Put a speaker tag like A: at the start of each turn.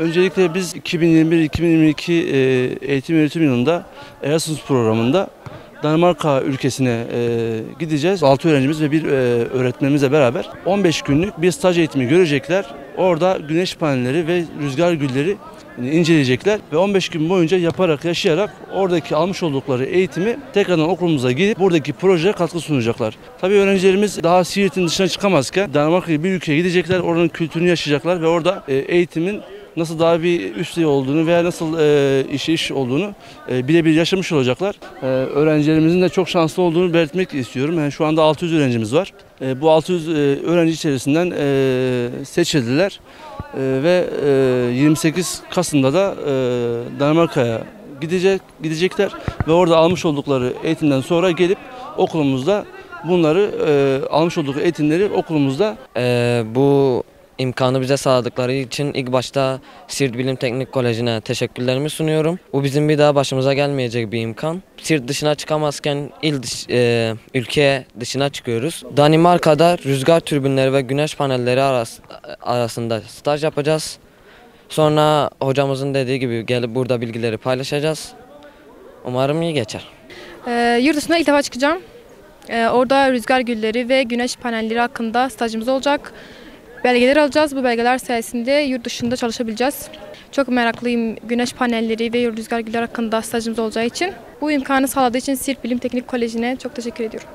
A: Öncelikle biz 2021-2022 e, eğitim öğretim yılında Erasmus programında Danimarka ülkesine e, gideceğiz. 6 öğrencimiz ve bir e, öğretmenimizle beraber 15 günlük bir staj eğitimi görecekler. Orada güneş panelleri ve rüzgar gülleri inceleyecekler ve 15 gün boyunca yaparak, yaşayarak oradaki almış oldukları eğitimi tekrardan okulumuza gelip buradaki projeye katkı sunacaklar. Tabii öğrencilerimiz daha Siirt'in dışına çıkamazken Danimarka bir ülkeye gidecekler, oranın kültürünü yaşayacaklar ve orada eğitimin nasıl daha bir üst düzey olduğunu veya nasıl e, işe iş olduğunu e, birebir yaşamış olacaklar. E, öğrencilerimizin de çok şanslı olduğunu belirtmek istiyorum. Yani şu anda 600 öğrencimiz var. E, bu 600 e, öğrenci içerisinden e, seçildiler E, ve e, 28 Kasım'da da e, Danimarka'ya gidecek gidecekler ve orada almış oldukları eğitimden sonra gelip okulumuzda bunları e, almış oldukları eğitimleri okulumuzda
B: Ee, bu imkanı bize sağladıkları için ilk başta Siirt Bilim Teknik Koleji'ne teşekkürlerimi sunuyorum. Bu bizim bir daha başımıza gelmeyecek bir imkan. Siirt dışına çıkamazken il dış, e, ülke dışına çıkıyoruz. Danimarka'da rüzgar türbinleri ve güneş panelleri aras- arasında staj yapacağız. Sonra hocamızın dediği gibi gelip burada bilgileri paylaşacağız. Umarım iyi geçer.
C: Ee, yurt dışına ilk defa çıkacağım. Ee, orada rüzgar gülleri ve güneş panelleri hakkında stajımız olacak. Belgeler alacağız. Bu belgeler sayesinde yurt dışında çalışabileceğiz. Çok meraklıyım güneş panelleri ve rüzgar gülleri hakkında stajımız olacağı için. Bu imkanı sağladığı için Siirt Bilim Teknik Koleji'ne çok teşekkür ediyorum.